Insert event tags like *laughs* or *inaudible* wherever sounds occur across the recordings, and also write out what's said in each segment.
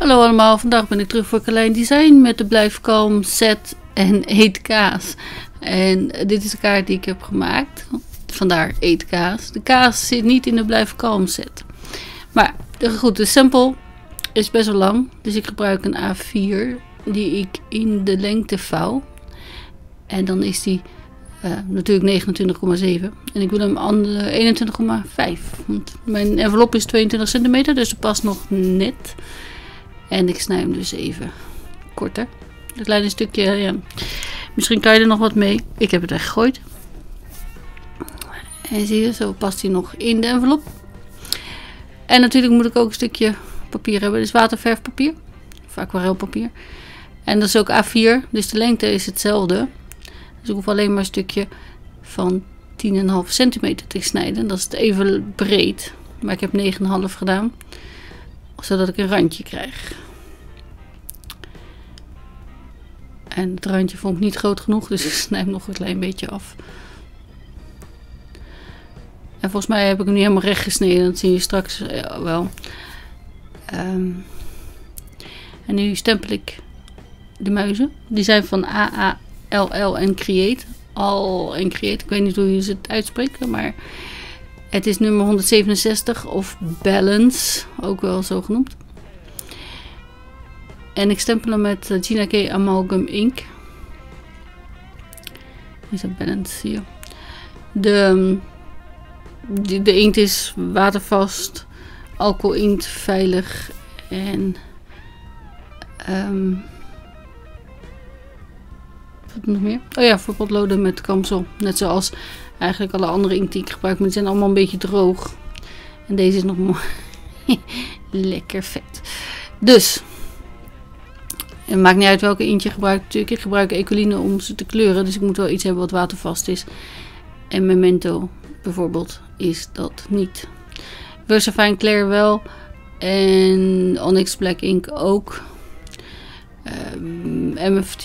Hallo allemaal, vandaag ben ik terug voor Klein Design met de Blijf Kalm set en Eet Kaas. En dit is de kaart die ik heb gemaakt, vandaar Eet Kaas. De kaas zit niet in de Blijf Kalm set. Maar goed, de sample is best wel lang, dus ik gebruik een A4 die ik in de lengte vouw. En dan is die uh, natuurlijk 29,7. En ik wil hem aan 21,5. Want mijn envelop is 22 centimeter, dus dat past nog net. En ik snij hem dus even korter. Een kleine stukje, ja. Misschien kan je er nog wat mee. Ik heb het weggegooid. En zie je, zo past hij nog in de envelop. En natuurlijk moet ik ook een stukje papier hebben. Dus waterverfpapier. Of aquarelpapier. En dat is ook A4. Dus de lengte is hetzelfde. Dus ik hoef alleen maar een stukje van 10,5 centimeter te snijden. Dat is even breed. Maar ik heb 9,5 gedaan. Zodat ik een randje krijg. En het randje vond ik niet groot genoeg. Dus ik snij hem nog een klein beetje af. En volgens mij heb ik hem niet helemaal recht gesneden. Dat zie je straks eh, wel. Um, en nu stempel ik de muizen. Die zijn van AA LL en Create. Al en Create. Ik weet niet hoe je het uitspreekt, maar het is nummer 167 of Balance, ook wel zo genoemd. En ik stempel hem met eh, Gina K Amalgam Ink. Is dat Balance hier. De, de, de inkt is watervast, alcohol inkt veilig en um, wat nog meer? Oh ja, voor potloden met kamsel. Net zoals eigenlijk alle andere inkt die ik gebruik. Maar die zijn allemaal een beetje droog. En deze is nog mooi. *laughs* Lekker vet. Dus. Het maakt niet uit welke inkt je gebruikt. Natuurlijk, ik gebruik Ecoline om ze te kleuren. Dus ik moet wel iets hebben wat watervast is. En Memento bijvoorbeeld is dat niet. Versafine Clair wel. En Onyx Black Ink ook. Um, ehm, MFT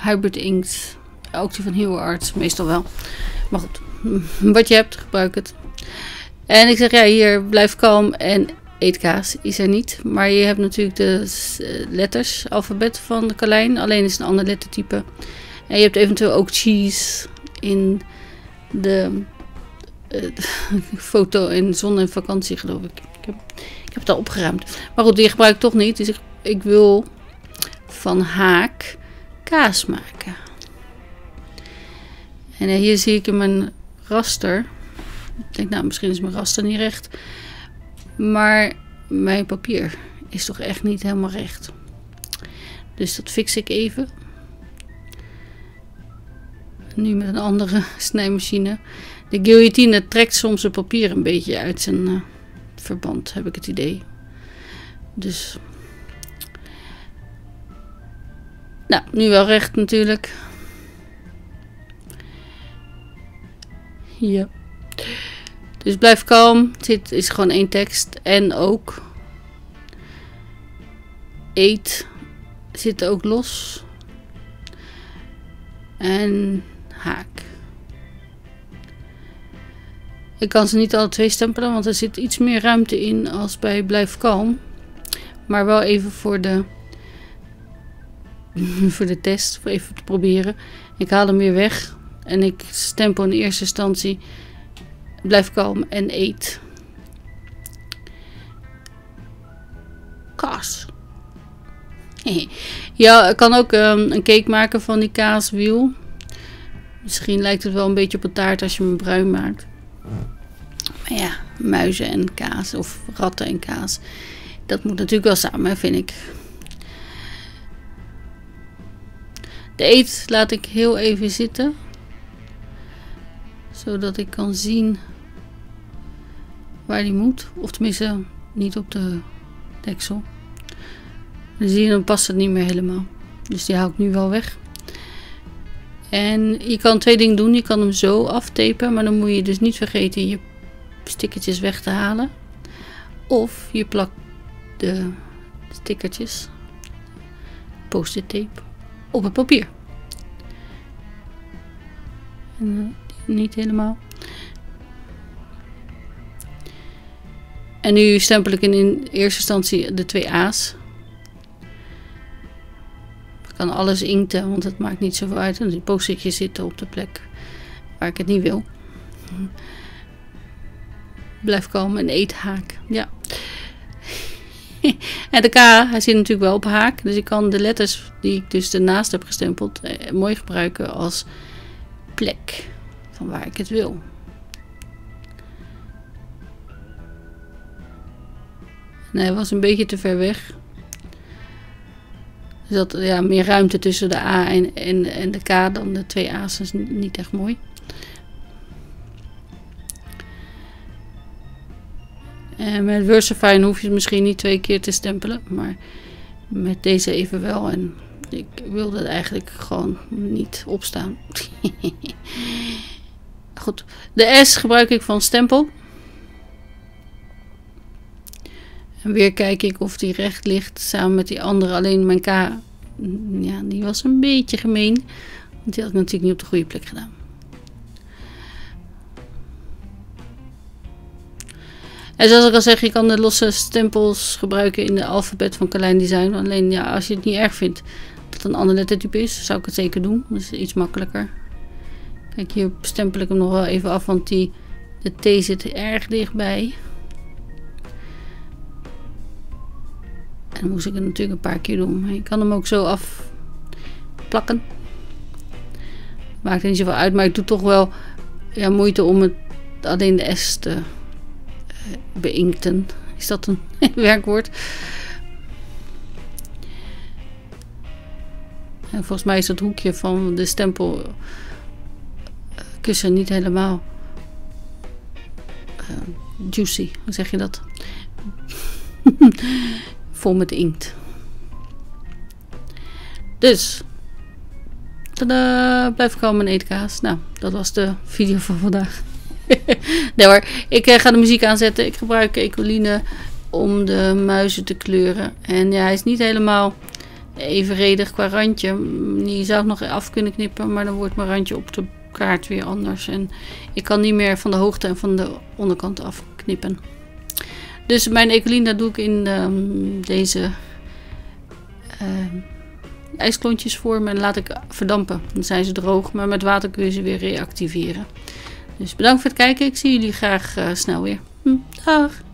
Hybrid Inks. Ook die van Hero Arts, meestal wel. Maar goed, *laughs* wat je hebt, gebruik het. En ik zeg, ja, hier blijf kalm en eet kaas. Is er niet. Maar je hebt natuurlijk de eh, letters, alfabet van de kalijn. Alleen is het een ander lettertype. En je hebt eventueel ook cheese in de uh, *laughs* foto in zon en vakantie, geloof ik. Ik heb, ik heb het al opgeruimd. Maar goed, die gebruik ik toch niet. Dus ik, ik wil van haak kaas maken. En eh, hier zie ik mijn raster. Ik denk, nou, misschien is mijn raster niet recht. Maar mijn papier is toch echt niet helemaal recht. Dus dat fix ik even. Nu met een andere *laughs* snijmachine. De guillotine trekt soms het papier een beetje uit zijn uh, verband, heb ik het idee. Dus Nou, nu wel recht natuurlijk. Hier. Dus blijf kalm. Dit is gewoon één tekst. En ook. Eet. Zit ook los. En haak. Ik kan ze niet alle twee stempelen, want er zit iets meer ruimte in als bij blijf kalm. Maar wel even voor de *laughs* voor de test, even te proberen. Ik haal hem weer weg en ik stempel in eerste instantie blijf kalm en eet. Kaas. *laughs* ja, ik kan ook um, een cake maken van die kaaswiel. Misschien lijkt het wel een beetje op een taart als je hem bruin maakt. Maar ja, muizen en kaas of ratten en kaas. Dat moet natuurlijk wel samen, vind ik. De eet laat ik heel even zitten. Zodat ik kan zien waar die moet. Of tenminste niet op de deksel. Dan zie je, dan past het niet meer helemaal. Dus die haal ik nu wel weg. En je kan twee dingen doen. Je kan hem zo aftapen. Maar dan moet je dus niet vergeten je stickertjes weg te halen. Of je plakt de stickertjes. Post-it tape op het papier. En, uh, niet helemaal. En nu stempel ik in, eerste instantie de twee A's. kan alles inkten, want het maakt niet zoveel uit. En die post-itjes zitten op de plek waar ik het niet wil. Blijf komen en eet haak. Ja. *laughs* en de K, hij zit natuurlijk wel op haak. Dus ik kan de letters die ik dus ernaast heb gestempeld eh, mooi gebruiken als plek van waar ik het wil. En hij was een beetje te ver weg. Dus dat ja, meer ruimte tussen de A en, en, en de K dan de twee A's is niet echt mooi. En met Versify hoef je het misschien niet twee keer te stempelen, maar met deze even wel. En ik wilde het eigenlijk gewoon niet opstaan. *laughs* De S gebruik ik van stempel. En weer kijk ik of die recht ligt samen met die andere. Alleen mijn K, ja, die was een beetje gemeen. Want die had ik natuurlijk niet op de goede plek gedaan. En zoals ik al zeg, je kan de losse stempels gebruiken in de alfabet van Carlijn Design. Alleen ja, als je het niet erg vindt dat het een ander lettertype is, zou ik het zeker doen. Dat is iets makkelijker. Kijk, hier stempel ik hem nog wel even af, want die, de T zit erg dichtbij. En dan moest ik het natuurlijk een paar keer doen. Maar je kan hem ook zo afplakken. Maakt er niet zoveel uit, maar ik doe toch wel ja, moeite om het alleen de S te beinkten. Is dat een *laughs* werkwoord? En volgens mij is het hoekje van de stempelkussen niet helemaal uh, juicy. Hoe zeg je dat? *laughs* Vol met inkt. Dus. Tada, blijf komen en eet kaas. Nou, dat was de video van vandaag. *laughs* nee hoor, ik uh, ga de muziek aanzetten. Ik gebruik ecoline om de muizen te kleuren. En ja, hij is niet helemaal evenredig qua randje. Die zou ik nog af kunnen knippen, maar dan wordt mijn randje op de kaart weer anders. En ik kan niet meer van de hoogte en van de onderkant afknippen. Dus mijn ecoline doe ik in um, deze uh, ijsklontjes vormen en laat ik verdampen. Dan zijn ze droog, maar met water kun je ze weer reactiveren. Dus bedankt voor het kijken. Ik zie jullie graag uh, snel weer. Hm, dag!